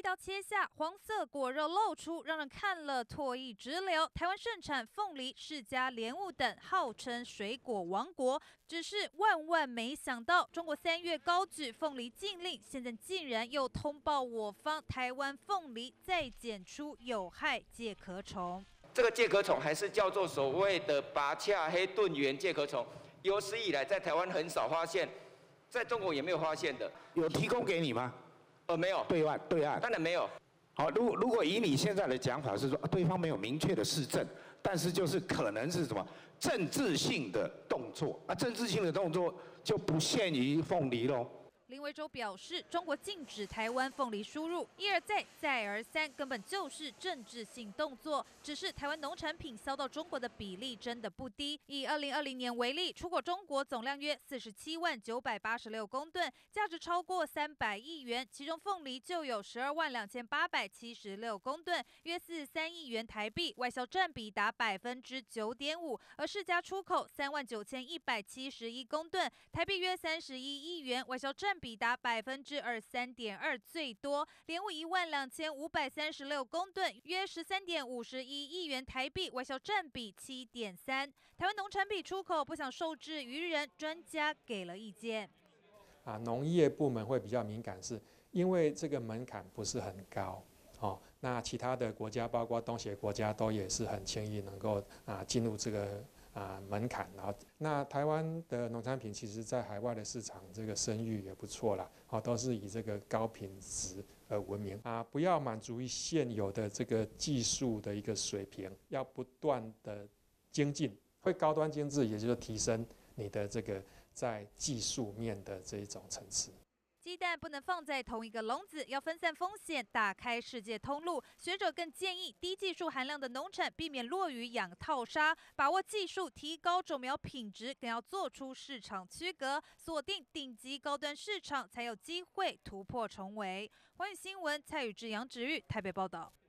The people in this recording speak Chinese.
一刀切下，黄色果肉露出，让人看了唾液直流。台湾盛产凤梨、释迦、莲雾等，号称水果王国。只是万万没想到，中国三月高举凤梨禁令，现在竟然又通报我方台湾凤梨再检出有害介壳虫。这个介壳虫还是叫做所谓的拔恰黑盾圆介壳虫，有史以来在台湾很少发现，在中国也没有发现的。有提供给你吗？呃，没有。对岸，对岸。当然没有。好，如如果以你现在的讲法是说，对方没有明确的市政，但是就是可能是什么政治性的动作啊？政治性的动作就不限于凤梨喽。林维洲表示，中国禁止台湾凤梨输入，一而再，再而三，根本就是政治性动作。只是台湾农产品销到中国的比例真的不低。以二零二零年为例，出口中国总量约四十七万九百八十六公吨，价值超过三百亿元，其中凤梨就有十二万两千八百七十六公吨，约四十三亿元台币，外销占比达百分之九点五。而世家出口三万九千一百七十一公吨，台币约三十一亿元，外销占。比达百分之二三点二，最多莲雾一万两千五百三十六公吨，约十三点五十一亿元台币，外销占比七点三。台湾农产品出口不想受制于人，专家给了意见。啊，农业部门会比较敏感，是因为这个门槛不是很高哦。那其他的国家，包括东协国家，都也是很轻易能够啊进入这个。啊，门槛，啊那台湾的农产品，其实在海外的市场，这个声誉也不错啦，啊，都是以这个高品质而闻名啊。不要满足于现有的这个技术的一个水平，要不断的精进，会高端精致，也就是提升你的这个在技术面的这一种层次。鸡蛋不能放在同一个笼子，要分散风险，打开世界通路。学者更建议，低技术含量的农产避免落于养套杀，把握技术，提高种苗品质，更要做出市场区隔，锁定顶级高端市场，才有机会突破重围。欢迎新闻，蔡宇志、杨植玉台北报道。